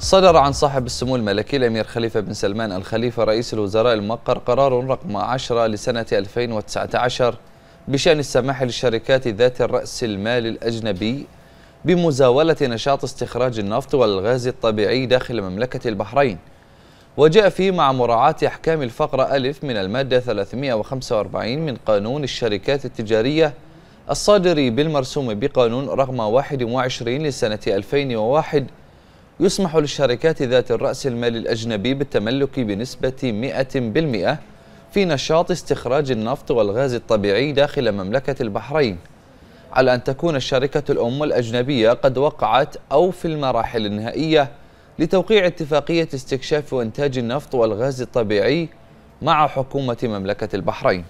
صدر عن صاحب السمو الملكي الأمير خليفة بن سلمان الخليفة رئيس الوزراء الموقر قرار رقم 10 لسنة 2019 بشأن السماح للشركات ذات الرأس المال الأجنبي بمزاولة نشاط استخراج النفط والغاز الطبيعي داخل مملكة البحرين. وجاء فيه مع مراعاة أحكام الفقرة ألف من المادة 345 من قانون الشركات التجارية الصادر بالمرسوم بقانون رقم 21 لسنة 2001 يسمح للشركات ذات الرأس المال الأجنبي بالتملك بنسبة 100% في نشاط استخراج النفط والغاز الطبيعي داخل مملكة البحرين على أن تكون الشركة الأم الأجنبية قد وقعت أو في المراحل النهائية لتوقيع اتفاقية استكشاف وإنتاج النفط والغاز الطبيعي مع حكومة مملكة البحرين.